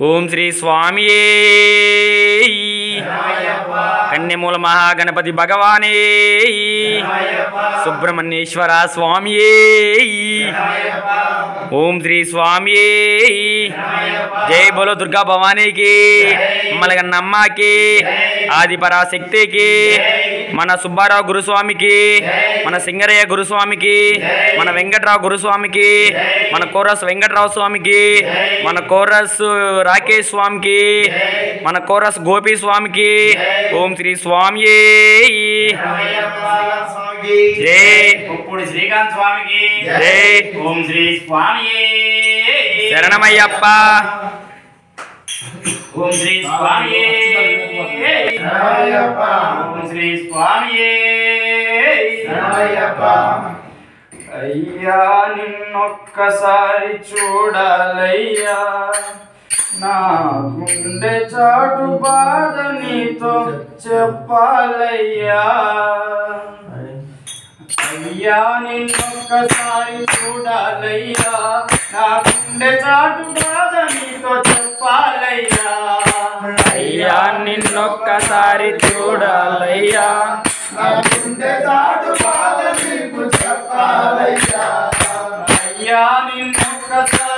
ఓం శ్రీ స్వామియే. కన్యమూల మహాగణపతి భగవానే. సుబ్రహ్మణ్యేశ్వర స్వామియే. ఓం శ్రీ స్వామియే. జై బోలో దుర్గా భవానీకి మలగన్నమ్మకి ఆది పరాశక్తికి మన సుబ్బారావు గురుస్వామికి మన సింగరయ్య గురుస్వామికి మన వెంకట్రావు గురుస్వామికి మన కోరస్ వెంకట్రావు స్వామికి మన కోరస్ రాకేష్ స్వామికి మన కోరస్ గోపి స్వామికి ఓం శ్రీ ఇప్పుడు శ్రీకాంత్ స్వామికి. జై. ఓం శ్రీ స్వామి శరణమయ్యప్ప. ఓం శ్రీ స్వామి శ్రీ స్వామి అయ్యా నిన్నొక్కసారి చూడాలయ్యా. నా గుండె చాటు బాధ నీతో చెప్పాలయ్యా. అయ్యా నిన్నొక్కసారి చూడాలయ్యా. నా గుండె చాటు బాధ నీతో చెప్పాలయ్యా అయ్యా నిన్నొక్కసారి చూడాలయ్యా. నా గుండె చాటు బాధ నీకు చెప్పాలయ్యా. అయ్యా నిన్నొక్కసారి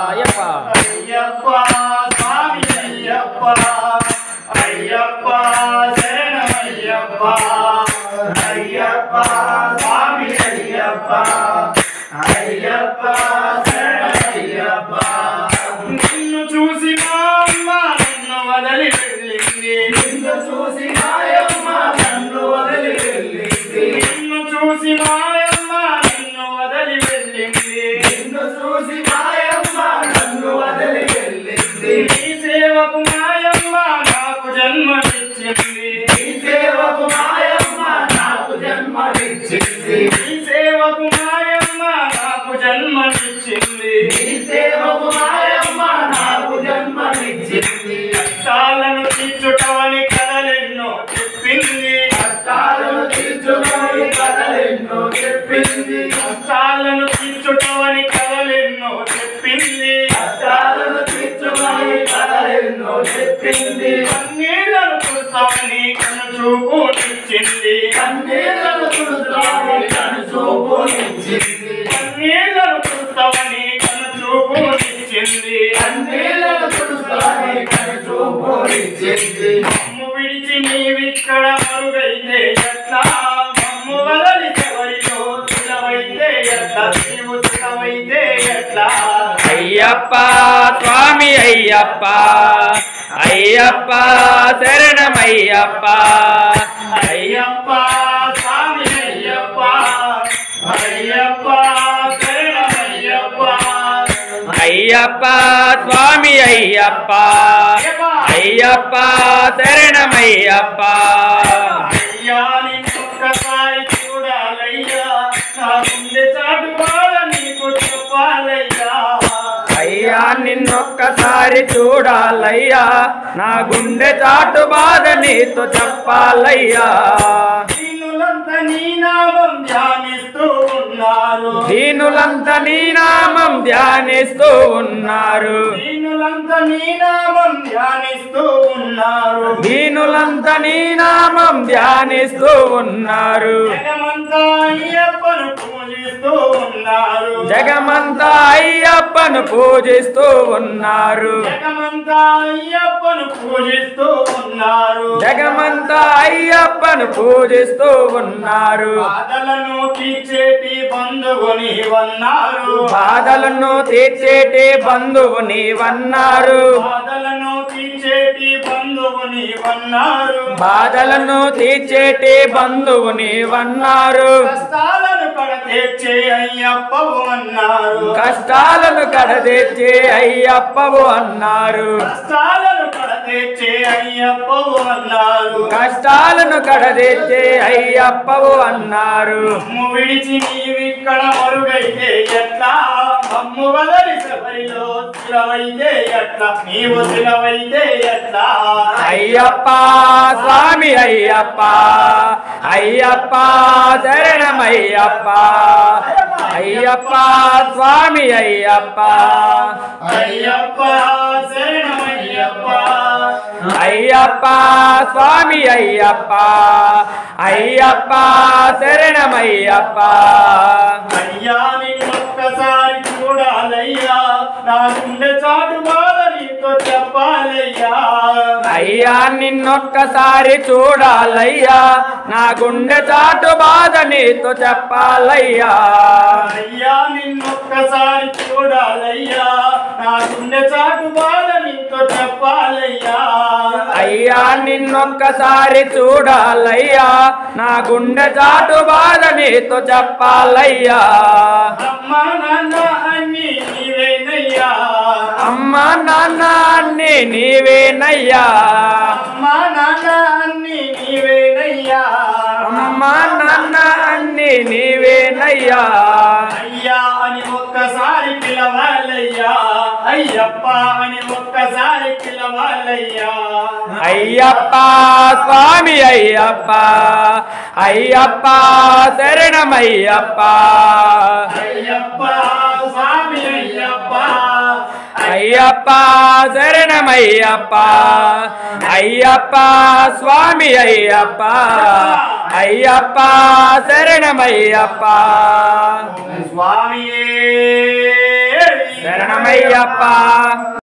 శరణమయ్యప్ప అయ్యప్ప అయ్యప్ప స్వామి జన్మనిచ్చింది కష్టాలను తీర్చుటవని కలలెన్నో చెప్పింది. కష్టాలను తీర్చుటవని కలలెన్నో చెప్పింది. కష్టాలను తీర్చుటవని కలలెన్నో చెప్పింది. కష్టాలను తీర్చుటవని కలలెన్నో చెప్పింది. కన్నీళ్ళను చూస్తామని కను చూపునిచ్చింది. కన్నీళ్ళను చూస్తామని కను చూపునిచ్చింది. కన్నీళ్ళను చూపునిచ్చింది మమ్ము విడిచి నీవిక్కడ మరుగైతే ఎట్లా? మమ్ము వదలి చివరిలో సుఖమైతే ఎట్లా? నీవు సుఖమైతే ఎట్లా? అయ్యప్ప స్వామి అయ్యప్ప అయ్యప్ప శరణమయ్యప్ప అయ్యప్ప స్వామి అయ్యప్ప అయ్యప్ప శరణమయ్యప్ప అయ్యప్ప స్వామి అయ్యప్ప. అయ్యప్ప శరణమయ్యప్ప. అయ్యా నిన్నొక్కసారి చూడాలయ్యా. నా గుండె చాటు బాధ నీకు చెప్పాలయ్యా. అయ్యా నిన్నొక్కసారి చూడాలయ్యా. నా గుండె చాటు బాధ నీతో చెప్పాలయ్యా. దీనులంతా నీ నామం ధ్యానిస్తూ ఉన్నారు. దీనులంతా నీ నామం ధ్యానిస్తూ ఉన్నారు. దీనులంతా నీ నామం ధ్యానిస్తూ జగమంతా అయ్యప్పను పూజిస్తూ ఉన్నారు. జగమంతా అయ్యప్పను పూజిస్తూ ఉన్నారు. జగమంతా అయ్యప్పను పూజిస్తూ ఉన్నారు ఉన్నారు. జగమంతా అయ్యప్పను పూజిస్తూ ఉన్నారు. బాధలను తీర్చేటి బంధువు నీవన్నారు. బాధలను తీర్చేటి బంధువు నీవన్నారు. బాధలను తీర్చేటి బంధువు నీవన్నారు. బాధలను తీర్చేటి బంధువు నీవన్నారు. కష్టాలను కడ తీర్చే అయ్యప్పవు అన్నారు. కష్టాలను కడదెచ్చే అయ్యప్పవు అన్నారు. కష్టాలను కష్టాలను కడదెచ్చే అయ్యప్పవు అన్నారు. విడిచి నీవిక్కడ మరుగైతే ఎట్లా? అమ్ము వదలి శబరిలో శిలవైతే ఎట్లా? నీవు శిలవైతే ఎట్లా? అయ్యప్ప స్వామి అయ్యప్ప అయ్యప్ప శరణమయ్యప్ప అయ్యప్ప స్వామి అయ్యప్ప. అయ్యప్ప శరణమయ్యప్ప. అయ్యప్ప స్వామి అయ్యప్ప. అయ్యప్ప శరణమయ్యప్ప. అయ్యా నిన్నొక్కసారి చూడాలయ్యా. నా గుండె చాటు బాధ నీతో చెప్పాలయ్యా అయ్యా నిన్నొక్కసారి చూడాలయ్యా. నా గుండె చాటు బాధ నీతో చెప్పాలయ్యా. అయ్యా నిన్నొక్కసారి చూడాలయ్యా. నా గుండె చాటు బాధ నీతో చెప్పాలయ్యా. అయ్యా నిన్నొక్కసారి చూడాలయ్యా. నా గుండె చాటు బాధ నీతో చెప్పాలయ్యా. అమ్మ నాన్న అన్ని నీవేనయ్యా. అమ్మ నాన్న అన్ని నీవేనయ్యా. అమ్మ నాన్న అన్ని నీవేనయ్యా. అమ్మ నాన్న అన్ని నీవేనయ్యా. అయ్యా అని ఒక్కసారి పిలవాలయ్యా. అయ్యప్ప అని ఒక్కసారి పిలవాలయ్యా. అయ్యప్ప స్వామి అయ్యప్ప. అయ్యప్ప శరణమయ్యప్ప. అయ్యప్ప స్వామి అయ్యప్ప. అయ్యప్ప శరణమయ్యప్ప అయ్యప్ప స్వామి అయ్యప్ప అయ్యప్ప శరణమయ్యప్ప స్వామియే శరణమయ్యప్ప